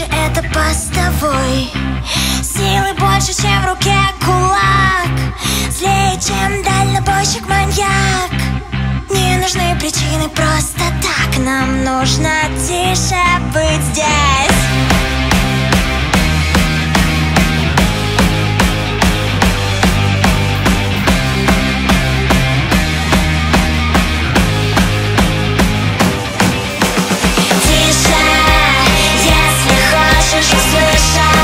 же это постовой. Силы больше, чем в руке кулак. Злее, чем дальнобойщик-маньяк Не нужны причины просто так. Нам нужно тише быть здесь. just wish I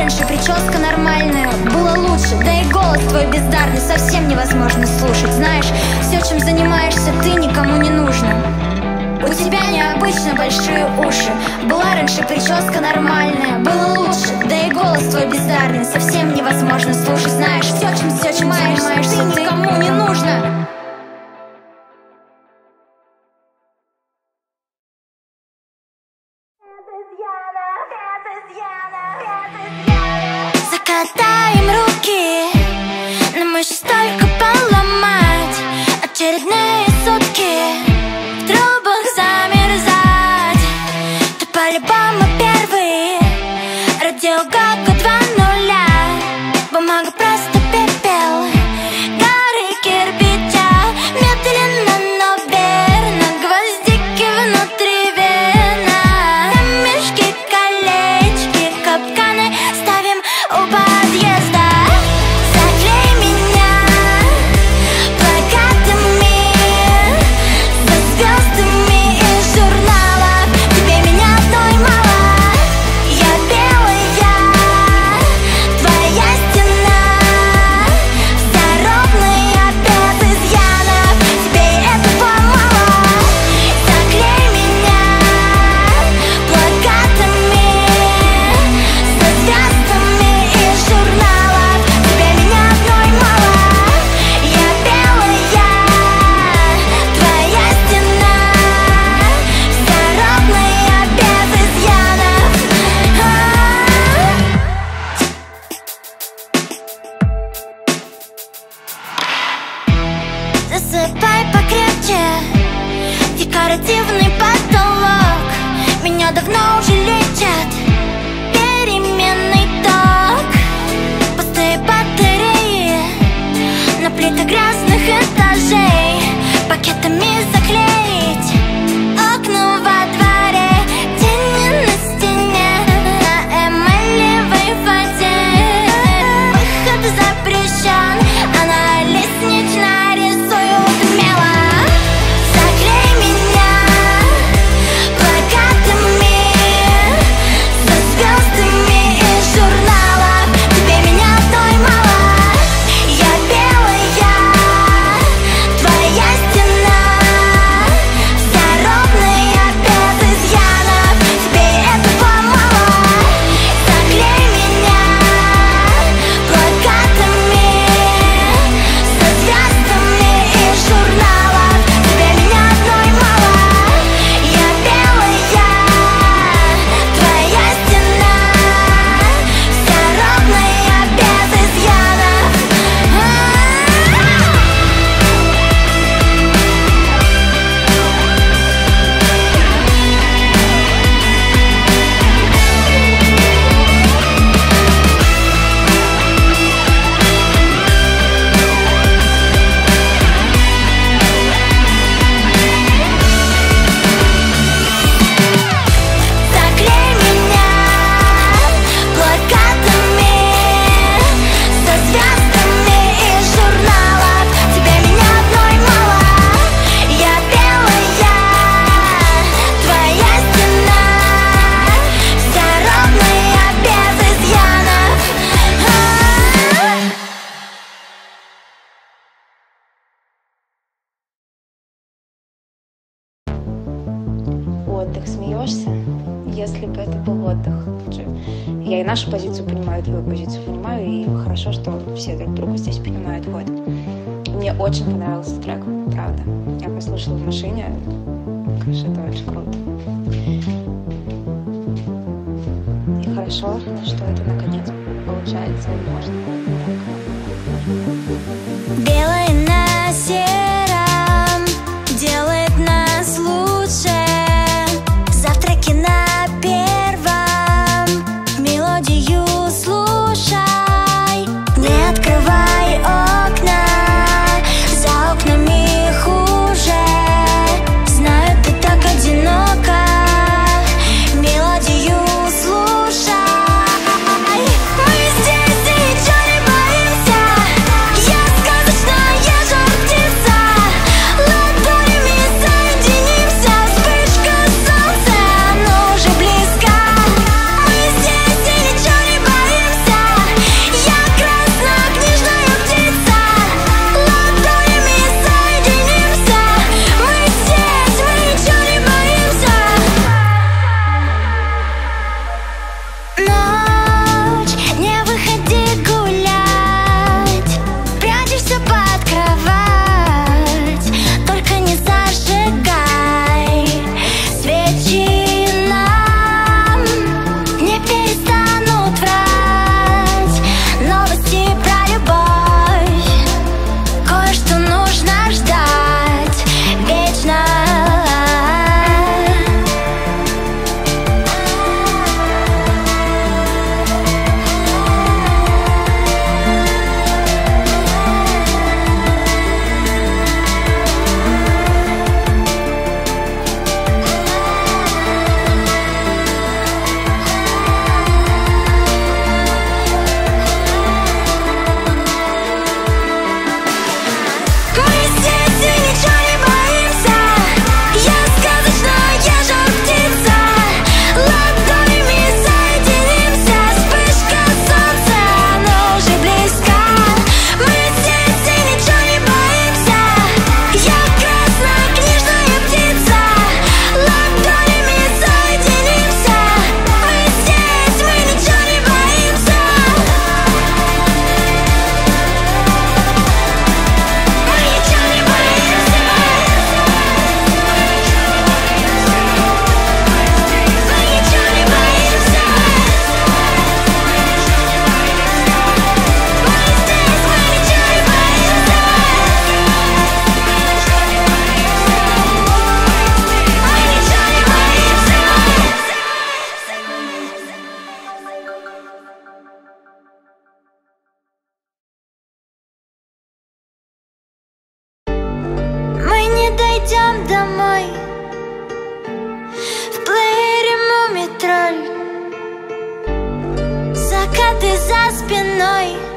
оранж и прическа нормальная Было лучше, да и голос твой бездарный Совсем невозможно слушать. Знаешь, все, чем занимаешься ты, никому не нужно. У тебя необычно большие уши. Была раньше прическа нормальная Было лучше, да и голос твой бездарный Совсем невозможно слушать. Знаешь, все, чем все, чем занимаешься ты, никому не нужно. Закаты за спиной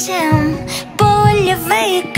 Причина слез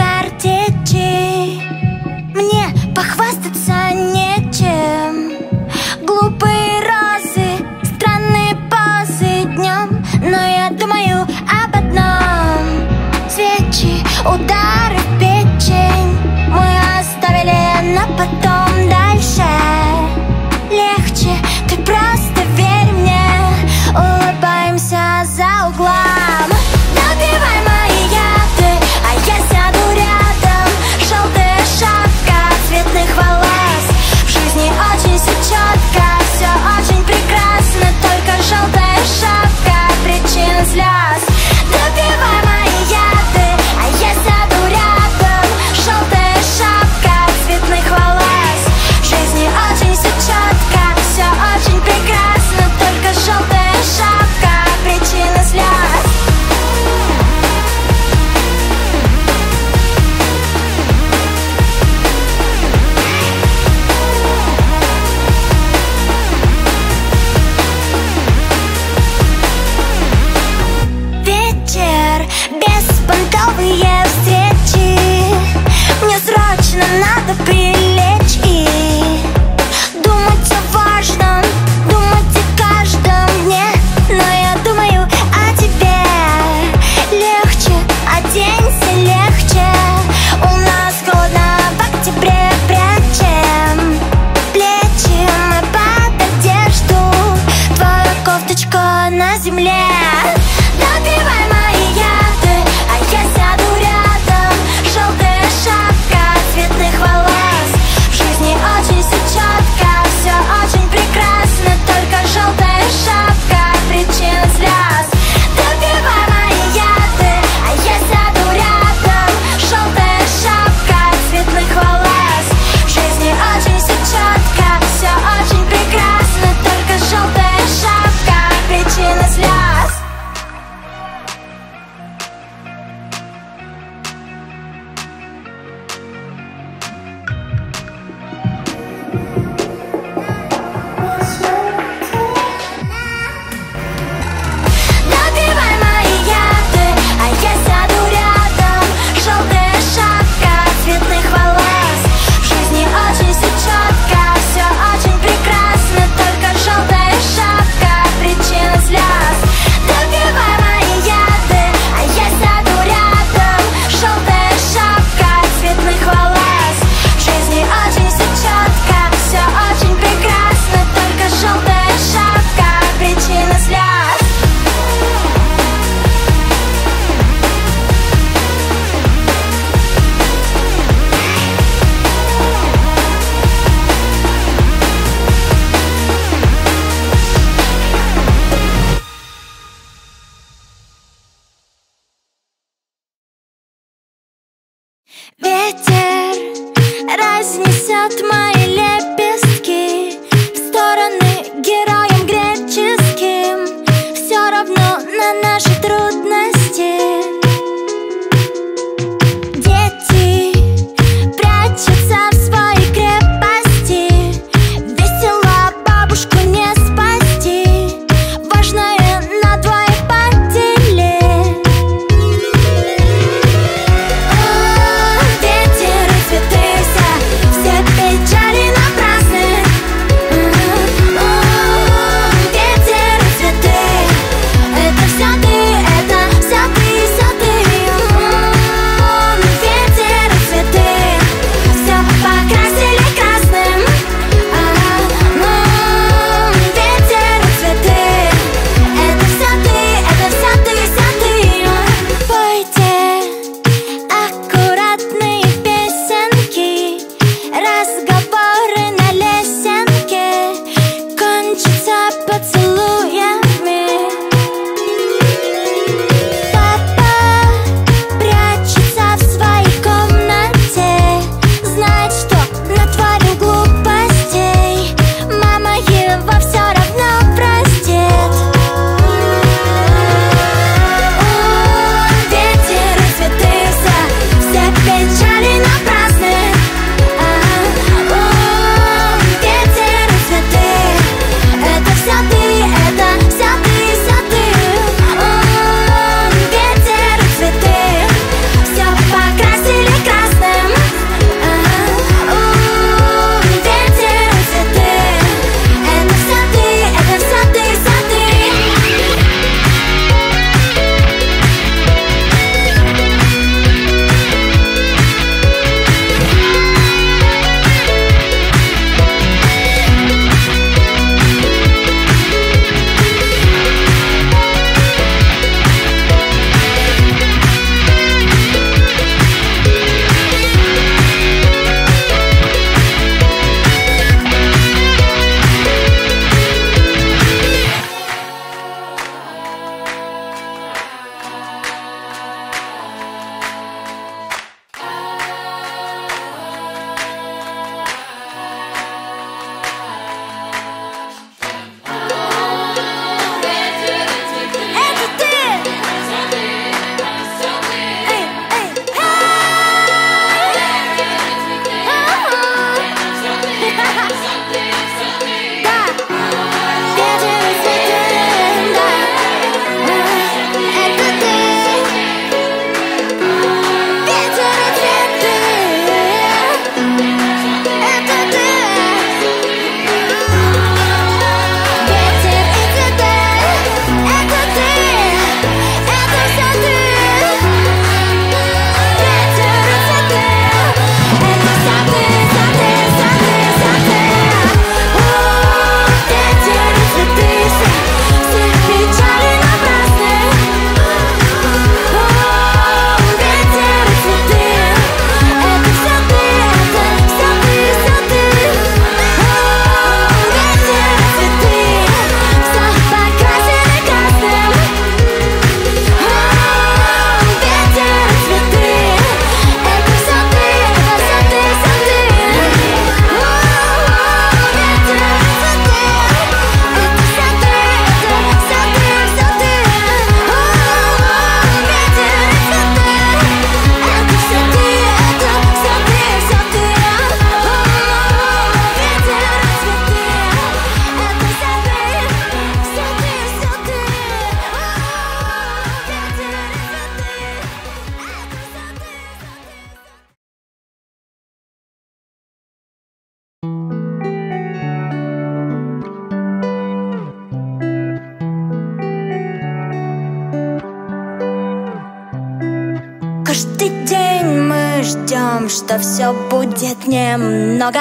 ждем, что все будет немного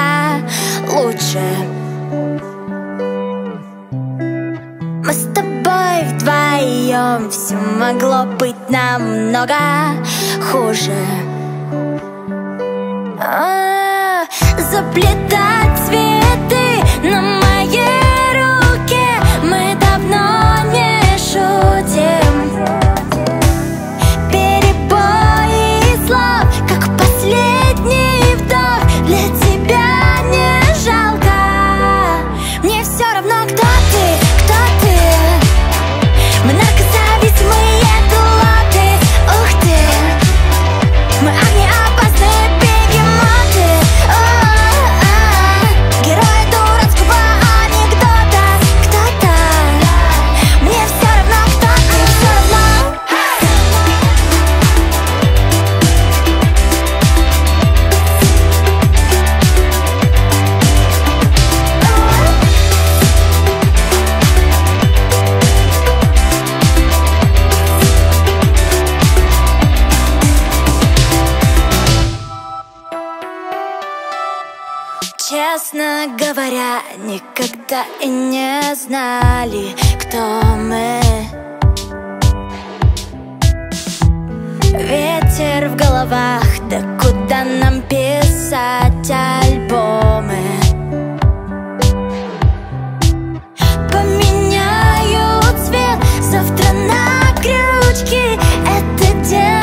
лучше. Мы с тобой вдвоем все могло быть намного хуже. А, заплетать цветы Говоря, никогда и не знали, кто мы Ветер в головах, да куда нам писать альбомы? Поменяю цвет завтра на крючки, это дело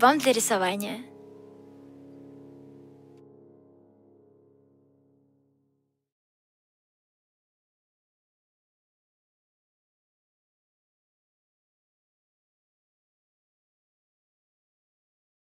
Альбом для рисования.